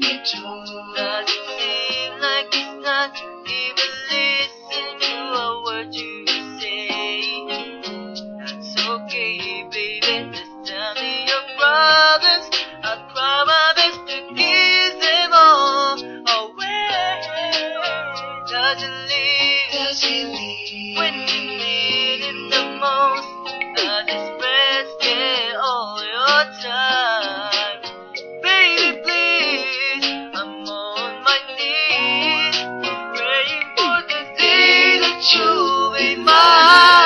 It seem like it's not even to a word you say. That's okay, baby. Just tell me your problems. I'll to give them all away. Does he leave. Doesn't leave. When Wow.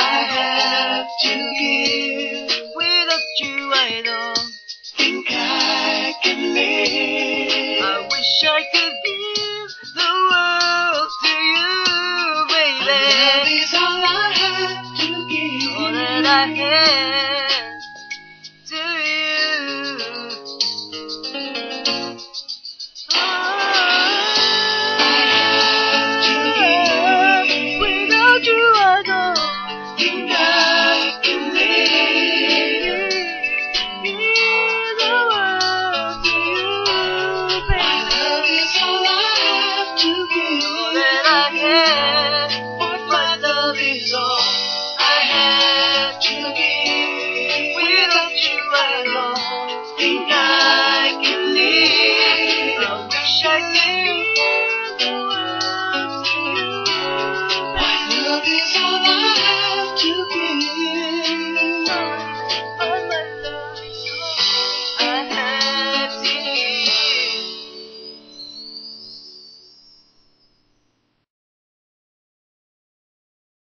I have to give. लगे